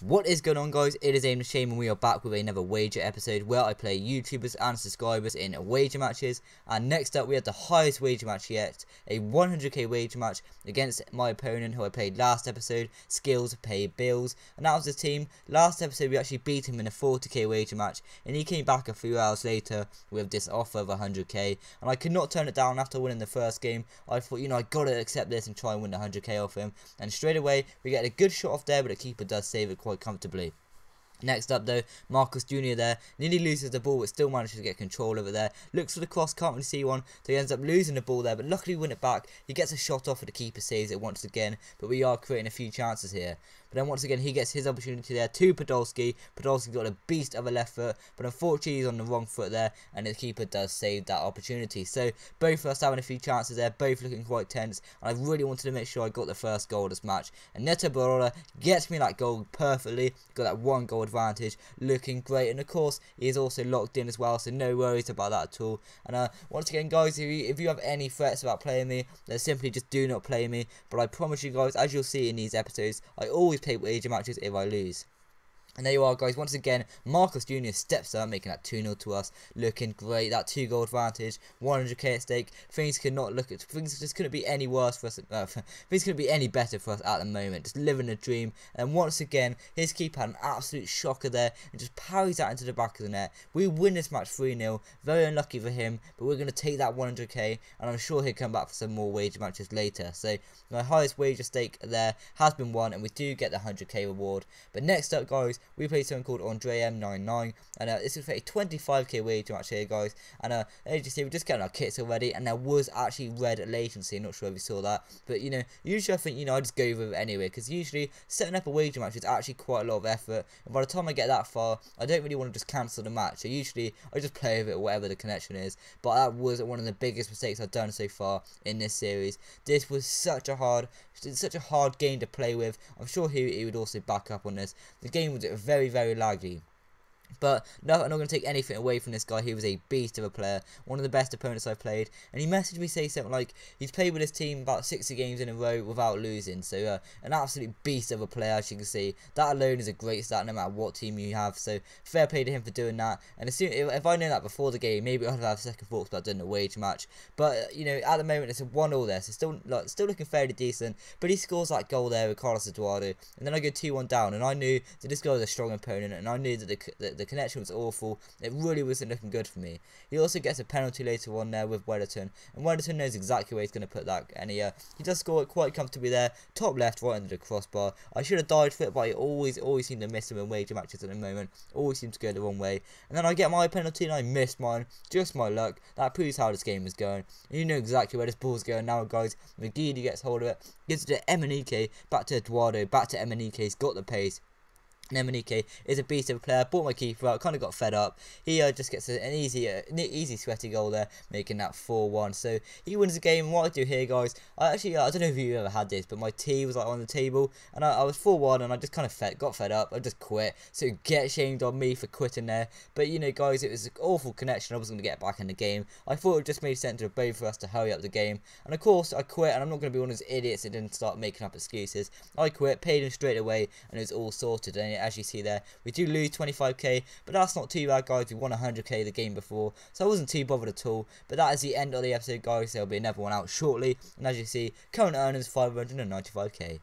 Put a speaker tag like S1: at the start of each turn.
S1: What is going on guys, it is Aim Shame and we are back with another wager episode where I play YouTubers and subscribers in wager matches. And next up we had the highest wager match yet, a 100k wager match against my opponent who I played last episode, Skills Pay Bills. And that was the team, last episode we actually beat him in a 40k wager match and he came back a few hours later with this offer of 100k and I could not turn it down after winning the first game, I thought you know I gotta accept this and try and win the 100k off him. And straight away we get a good shot off there but the keeper does save it quite comfortably. Next up though, Marcus Jr. there, nearly loses the ball but still manages to get control over there. Looks for the cross, can't really see one, so he ends up losing the ball there, but luckily win it back. He gets a shot off and the keeper saves it once again, but we are creating a few chances here. But then once again, he gets his opportunity there to Podolski. Podolski's got a beast of a left foot, but unfortunately he's on the wrong foot there, and the keeper does save that opportunity. So both of us having a few chances there, both looking quite tense, and I really wanted to make sure I got the first goal of this match. And Neto Berola gets me that goal perfectly, got that one goal advantage, looking great. And of course, he is also locked in as well, so no worries about that at all. And uh, once again, guys, if you, if you have any threats about playing me, then simply just do not play me. But I promise you guys, as you'll see in these episodes, I always play wager matches if I lose. And there you are, guys. Once again, Marcus Jr. steps up, making that 2 0 to us. Looking great. That 2 goal advantage. 100k at stake. Things could not look at. Things just couldn't be any worse for us. Uh, things couldn't be any better for us at the moment. Just living a dream. And once again, his keeper had an absolute shocker there and just parries that into the back of the net. We win this match 3 0. Very unlucky for him, but we're going to take that 100k. And I'm sure he'll come back for some more wager matches later. So, my highest wager stake there has been won, and we do get the 100k reward. But next up, guys we played someone called Andre M99, and uh, this is for a 25k wager match here, guys. And uh, as you see, we're just getting our kits already, and there was actually red latency. Not sure if you saw that, but you know, usually I think you know I just go with it anyway, because usually setting up a wager match is actually quite a lot of effort. And by the time I get that far, I don't really want to just cancel the match. So usually I just play with it, whatever the connection is. But that was one of the biggest mistakes I've done so far in this series. This was such a hard, such a hard game to play with. I'm sure he, he would also back up on this. The game was very, very laggy. But no, I'm not going to take anything away from this guy. He was a beast of a player, one of the best opponents I've played. And he messaged me saying something like he's played with his team about 60 games in a row without losing. So uh, an absolute beast of a player, as you can see. That alone is a great start, no matter what team you have. So fair play to him for doing that. And as soon, if, I knew that before the game, maybe I'd have second thoughts about doing a wage match. But uh, you know, at the moment it's a one all there, so still like still looking fairly decent. But he scores that goal there with Carlos Eduardo, and then I go 2-1 down, and I knew that this guy was a strong opponent, and I knew that the, the, the connection was awful. It really wasn't looking good for me. He also gets a penalty later on there with Welliton, and Welliton knows exactly where he's going to put that, and he, uh, he does score it quite comfortably there, top left, right under the crossbar. I should have died for it, but I always, always seem to miss him in wager matches at the moment. Always seem to go the wrong way. And then I get my penalty and I miss mine. Just my luck. That proves how this game is going. And you know exactly where this ball's going now, guys. McGeady gets hold of it, gives it to Emenike, back to Eduardo, back to Emenike. He's got the pace. Emenike is a beast of a player. Bought my keeper out, kind of got fed up. He uh, just gets an easy, uh, easy sweaty goal there, making that 4-1. So he wins the game. What I do here, guys, I actually, uh, I don't know if you ever had this, but my tea was like on the table, and I, I was 4-1, and I just kind of fed, got fed up. I just quit. So get shamed on me for quitting there. But you know, guys, it was an awful connection. I wasn't going to get back in the game. I thought it just made sense for both of us to hurry up the game. And of course, I quit, and I'm not going to be one of those idiots that didn't start making up excuses. I quit, paid him straight away, and it was all sorted. And as you see there. We do lose 25k, but that's not too bad, guys. We won 100k the game before, so I wasn't too bothered at all. But that is the end of the episode, guys. There'll be another one out shortly. And as you see, current earnings 595k.